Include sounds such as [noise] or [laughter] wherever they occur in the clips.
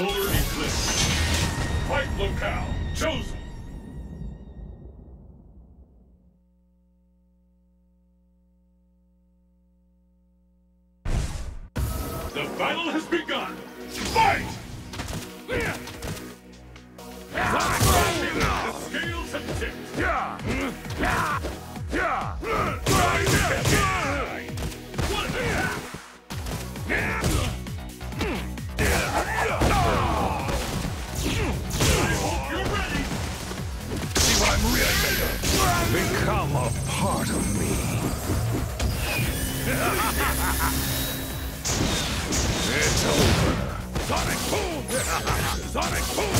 Solar Eclipse. Fight locale chosen. The battle has begun. Fight! Become a part of me. [laughs] it's over. Sonic boom! [laughs] Sonic boom!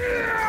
What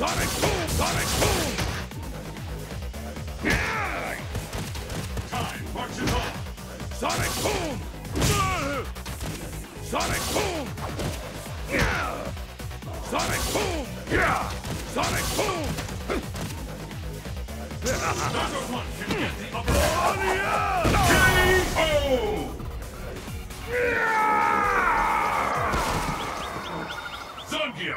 Sonic boom! Sonic boom! Time marches on. Sonic boom! Sonic boom! Sonic boom! Sonic boom! Neither one can get the upper hand. KO! Где?